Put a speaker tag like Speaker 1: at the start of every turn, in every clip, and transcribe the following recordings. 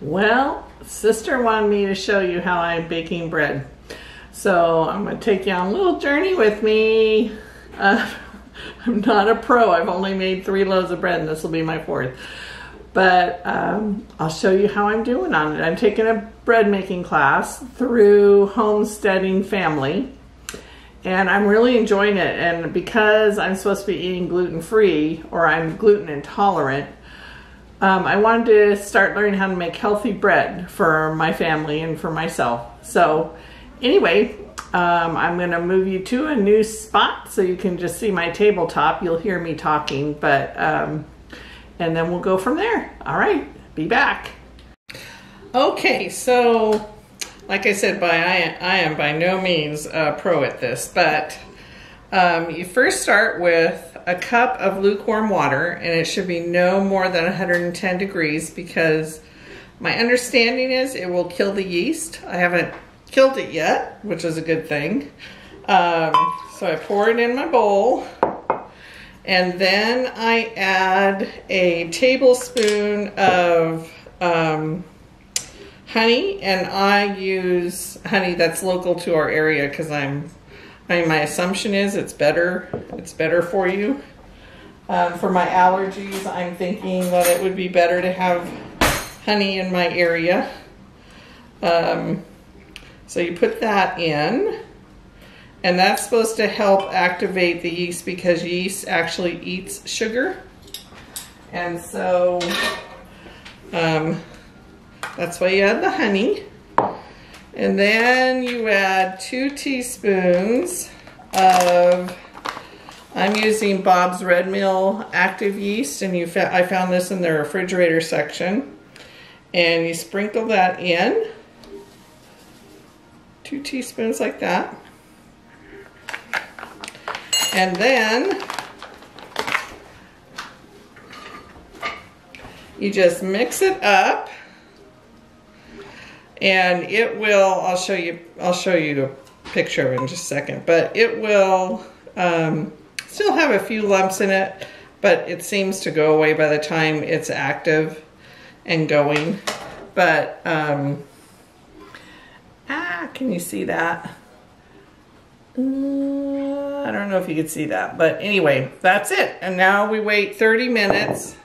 Speaker 1: Well, sister wanted me to show you how I'm baking bread. So I'm going to take you on a little journey with me. Uh, I'm not a pro. I've only made three loaves of bread and this will be my fourth. But um, I'll show you how I'm doing on it. I'm taking a bread making class through Homesteading Family. And I'm really enjoying it. And because I'm supposed to be eating gluten free or I'm gluten intolerant, um, I wanted to start learning how to make healthy bread for my family and for myself. So, anyway, um, I'm going to move you to a new spot so you can just see my tabletop. You'll hear me talking, but um, and then we'll go from there. All right, be back. Okay, so like I said, by I, I am by no means a pro at this, but um, you first start with a cup of lukewarm water, and it should be no more than 110 degrees because my understanding is it will kill the yeast. I haven't killed it yet, which is a good thing. Um, so I pour it in my bowl, and then I add a tablespoon of um, honey, and I use honey that's local to our area because I'm I mean, my assumption is it's better. It's better for you. Um, for my allergies, I'm thinking that it would be better to have honey in my area. Um, so you put that in, and that's supposed to help activate the yeast because yeast actually eats sugar. And so um, that's why you add the honey. And then you add two teaspoons of, I'm using Bob's Red Mill active yeast, and you I found this in the refrigerator section. And you sprinkle that in, two teaspoons like that. And then you just mix it up and it will I'll show you I'll show you a picture in just a second but it will um, still have a few lumps in it but it seems to go away by the time it's active and going. But um, ah can you see that? Uh, I don't know if you can see that but anyway that's it. And now we wait 30 minutes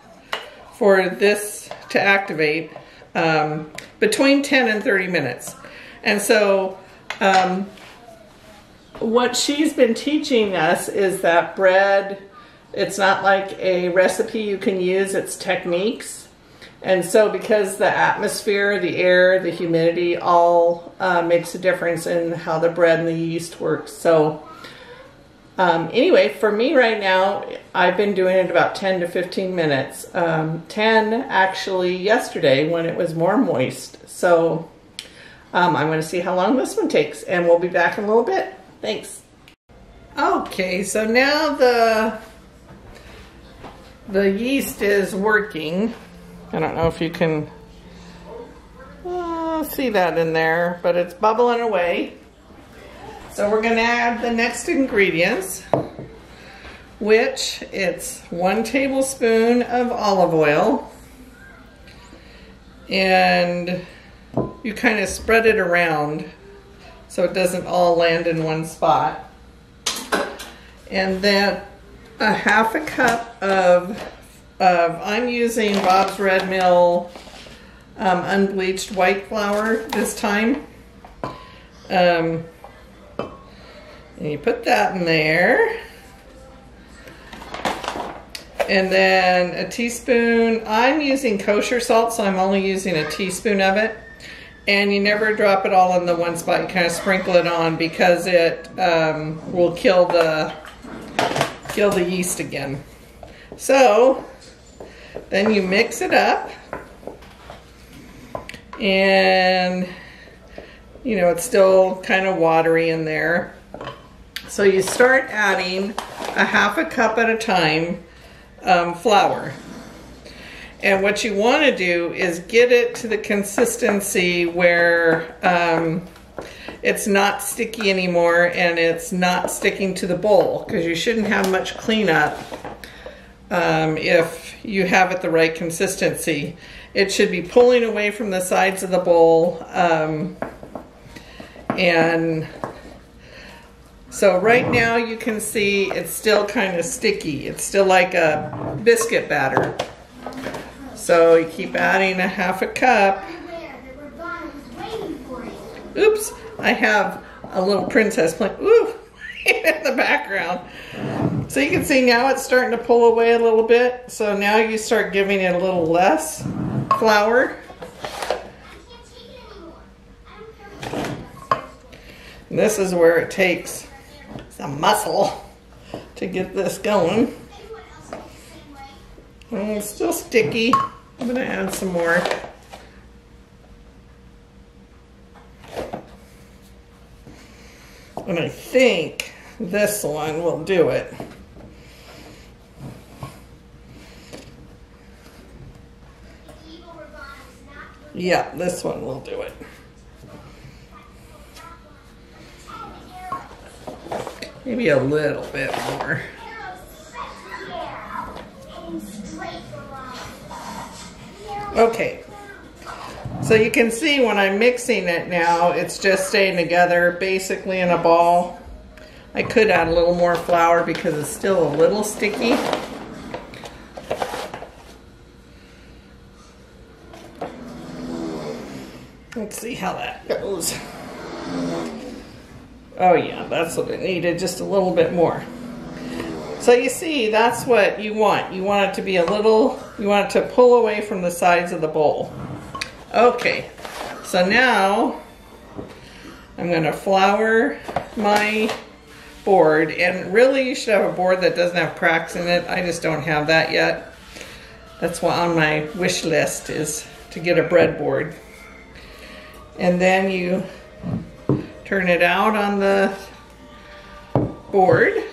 Speaker 1: for this to activate um, between 10 and 30 minutes. And so um, what she's been teaching us is that bread, it's not like a recipe you can use, it's techniques. And so because the atmosphere, the air, the humidity all uh, makes a difference in how the bread and the yeast works. So um, anyway, for me right now, I've been doing it about 10 to 15 minutes. Um, 10 actually yesterday when it was more moist. So um, I'm going to see how long this one takes and we'll be back in a little bit. Thanks. Okay, so now the the yeast is working. I don't know if you can uh, see that in there, but it's bubbling away. So we're going to add the next ingredients, which it's one tablespoon of olive oil. And you kind of spread it around so it doesn't all land in one spot. And then a half a cup of, of I'm using Bob's Red Mill um, unbleached white flour this time. Um, and you put that in there. And then a teaspoon, I'm using kosher salt, so I'm only using a teaspoon of it. And you never drop it all in the one spot, you kind of sprinkle it on because it um, will kill the, kill the yeast again. So, then you mix it up. And, you know, it's still kind of watery in there. So you start adding a half a cup at a time um, flour. And what you want to do is get it to the consistency where um, it's not sticky anymore and it's not sticking to the bowl because you shouldn't have much cleanup um, if you have it the right consistency. It should be pulling away from the sides of the bowl. Um, and so right now you can see it's still kind of sticky. It's still like a biscuit batter. So you keep adding a half a cup. Oops, I have a little princess playing ooh, in the background. So you can see now it's starting to pull away a little bit. So now you start giving it a little less flour. This is where it takes some muscle to get this going. And it's still sticky. I'm gonna add some more. And I think this one will do it. Yeah, this one will do it. Maybe a little bit more. Okay. So you can see when I'm mixing it now, it's just staying together basically in a ball. I could add a little more flour because it's still a little sticky. Let's see how that goes. Oh yeah, that's what it needed, just a little bit more. So you see, that's what you want. You want it to be a little, you want it to pull away from the sides of the bowl. Okay, so now I'm gonna flour my board. And really you should have a board that doesn't have cracks in it. I just don't have that yet. That's what on my wish list is to get a breadboard. And then you turn it out on the board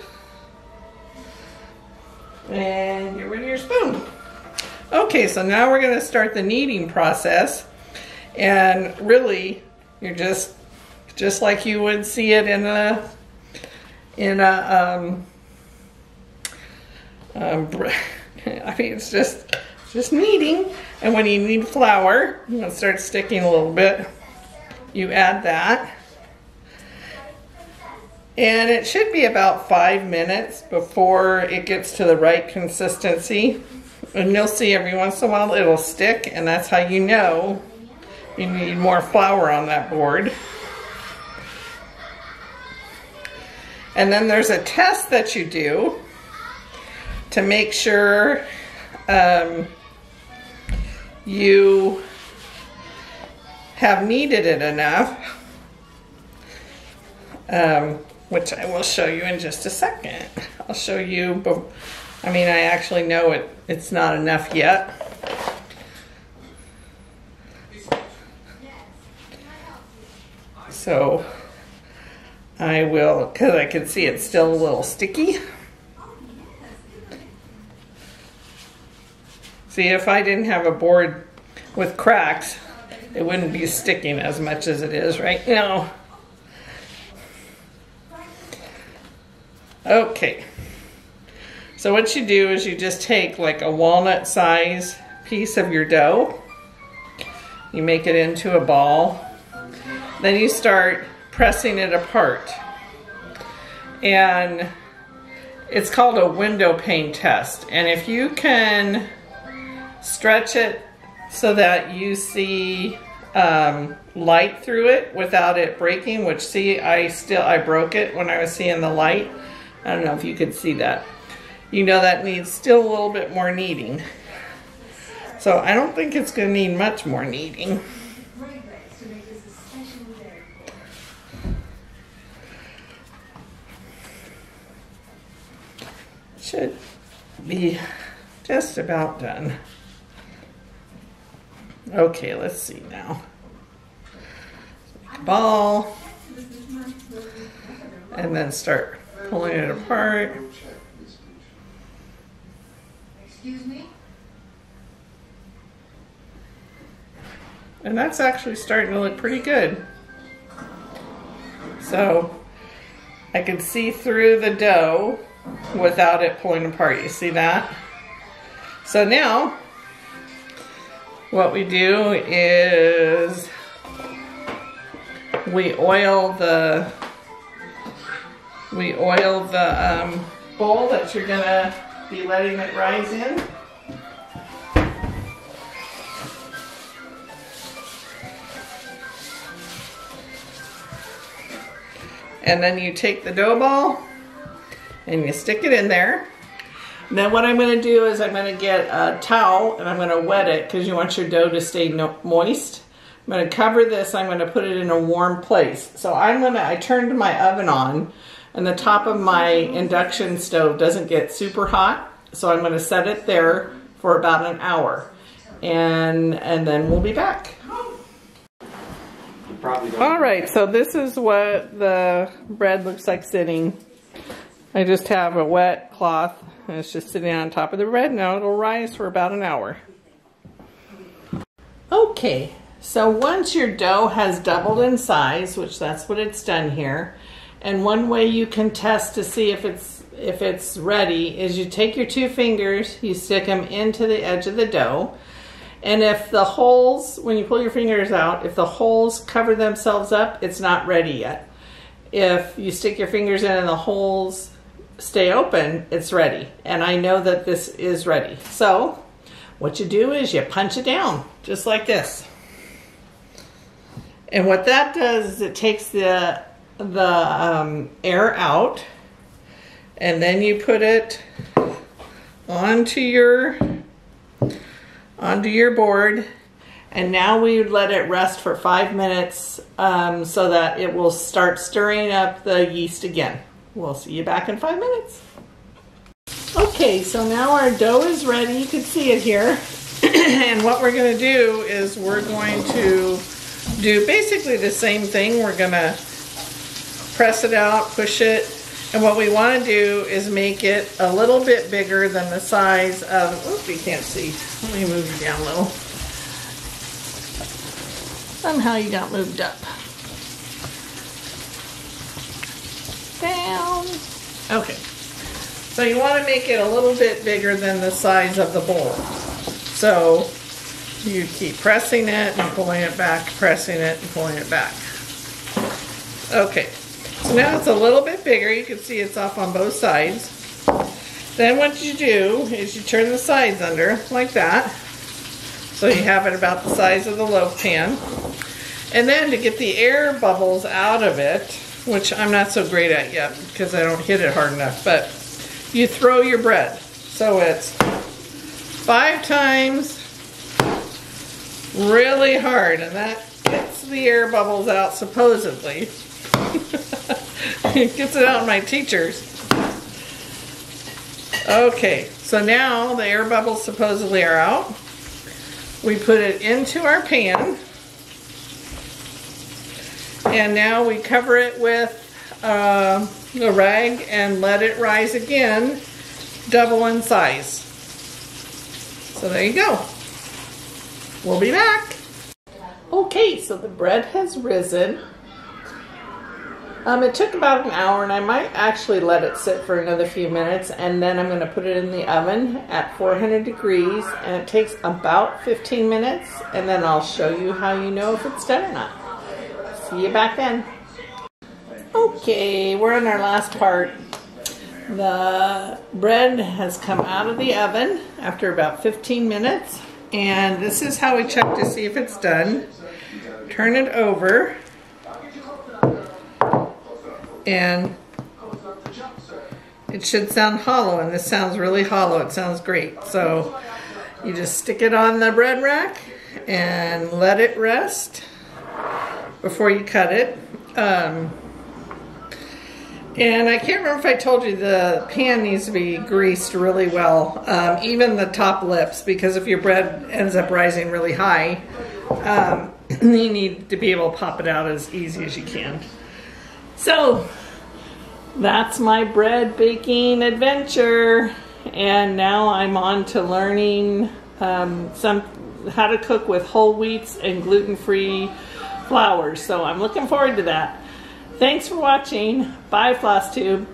Speaker 1: and get rid of your spoon. Okay, so now we're gonna start the kneading process. And really, you're just, just like you would see it in a, in a, um, um, I mean, it's just, just kneading. And when you need flour, you to start sticking a little bit, you add that. And it should be about five minutes before it gets to the right consistency. And you'll see every once in a while it'll stick and that's how you know you need more flour on that board. And then there's a test that you do to make sure um, you have kneaded it enough. Um, which I will show you in just a second. I'll show you, but I mean, I actually know it, it's not enough yet. So I will, because I can see it's still a little sticky. See, if I didn't have a board with cracks, it wouldn't be sticking as much as it is right now. Okay. So what you do is you just take like a walnut size piece of your dough. You make it into a ball. Then you start pressing it apart. And it's called a window pane test. And if you can stretch it so that you see um, light through it without it breaking, which see, I still, I broke it when I was seeing the light. I don't know if you could see that. You know that needs still a little bit more kneading. So I don't think it's going to need much more kneading. Should be just about done. Okay, let's see now. ball. And then start pulling it apart. Excuse me? And that's actually starting to look pretty good. So I can see through the dough without it pulling apart. You see that? So now, what we do is we oil the we oil the um, bowl that you're gonna be letting it rise in. And then you take the dough ball and you stick it in there. Then what I'm to do is I'm to get a towel and I'm to wet it because you want your dough to stay no moist. I'm to cover this. I'm to put it in a warm place. So I'm to, I turned my oven on and the top of my induction stove doesn't get super hot. So I'm going to set it there for about an hour and, and then we'll be back. All right, so this is what the bread looks like sitting. I just have a wet cloth and it's just sitting on top of the bread. Now it'll rise for about an hour. Okay, so once your dough has doubled in size, which that's what it's done here, and one way you can test to see if it's if it's ready is you take your two fingers, you stick them into the edge of the dough, and if the holes, when you pull your fingers out, if the holes cover themselves up, it's not ready yet. If you stick your fingers in and the holes stay open, it's ready. And I know that this is ready. So what you do is you punch it down, just like this. And what that does is it takes the, the um, air out and then you put it onto your onto your board and now we would let it rest for five minutes um, so that it will start stirring up the yeast again. We'll see you back in five minutes. Okay, so now our dough is ready. You can see it here. and what we're going to do is we're going to do basically the same thing. We're going to press it out, push it, and what we want to do is make it a little bit bigger than the size of, oops, you can't see. Let me move you down a little. Somehow you got moved up. Down. Okay. So you want to make it a little bit bigger than the size of the bowl. So you keep pressing it and pulling it back, pressing it and pulling it back. Okay. So now it's a little bit bigger. You can see it's off on both sides. Then what you do is you turn the sides under like that. So you have it about the size of the loaf pan. And then to get the air bubbles out of it, which I'm not so great at yet because I don't hit it hard enough, but you throw your bread. So it's five times really hard and that gets the air bubbles out supposedly. Gets it out of my teachers. Okay, so now the air bubbles supposedly are out. We put it into our pan. And now we cover it with uh, a rag and let it rise again, double in size. So there you go. We'll be back. Okay, so the bread has risen. Um, it took about an hour and I might actually let it sit for another few minutes and then I'm going to put it in the oven at 400 degrees and it takes about 15 minutes and then I'll show you how you know if it's done or not. See you back then. Okay, we're in our last part. The bread has come out of the oven after about 15 minutes and this is how we check to see if it's done. Turn it over and it should sound hollow and this sounds really hollow. It sounds great. So you just stick it on the bread rack and let it rest before you cut it. Um, and I can't remember if I told you the pan needs to be greased really well um, even the top lips because if your bread ends up rising really high um, you need to be able to pop it out as easy as you can so that's my bread baking adventure. And now I'm on to learning um, some how to cook with whole wheats and gluten-free flours. So I'm looking forward to that. Thanks for watching. Bye, FlossTube.